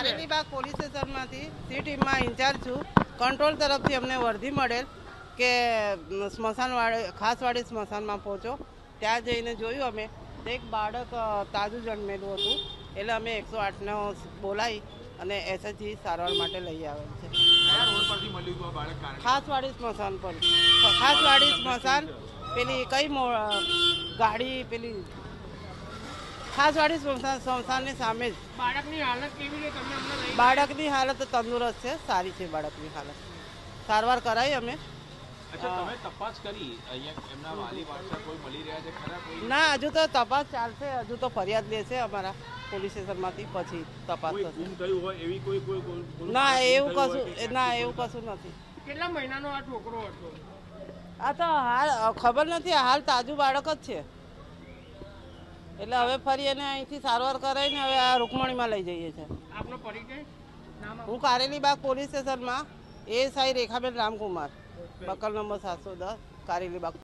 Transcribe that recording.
Karelibaug police સ્ટેશનમાંથી C ટીમમાં incharge છું કંટ્રોલ તરફથી અમને વર્ધી મળેલ કે સ્મશાનવાળી ખાસવાડી સ્મશાનમાં પહોંચો. ત્યાં જઈને જોયું અમે એક બાળક તાજું જન્મેલું હતું. એટલે અમે એકસો આઠનો બોલાવી અને એસએચજી સારવાર માટે લઈ આવેલ છે. ખાસવાડી સ્મશાન પર. ખાસવાડી સ્મશાન પેલી કઈ ગાડી પેલી ખાસવાડી સંસ્થાની સામે જ. બાળકની હાલત કેવી છે? તમે અમને બાળકની હાલત તંદુરસ્ત છે સારી છે બાળકની હાલત. સારવાર કરાવી અમે. તપાસ કરી? અહીંયા એમના વાલી વારસા કોઈ મળી રહ્યા છે ખરા કોઈ? ના હજુ તો તપાસ ચાલશે હજુ તો ફરિયાદ લેશે અમારા પોલીસ સ્ટેશનમાંથી પછી તપાસ કોઈ થશે. ના એવું કશું ના એવું કશું નથી. કેટલા મહિનાનો આ છોકરો હતો? આ તો હાલ ખબર નથી હાલ તાજું બાળક જ છે. એટલે હવે ફરી એને અહીંથી સારવાર કરાવીને હવે આ રૂકમણીમાં લઈ જઈએ છીએ. આપનો પરિચય? હું કારેલીબાગ પોલીસ સ્ટેશનમાં એ સાઈ રેખાબેન રામકુમાર. બકલ નંબર સાતસો દસ કારેલીબાગ